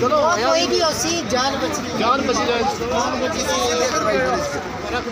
चलो कोई भी उसी जान बची जान बची जाए जान बची रख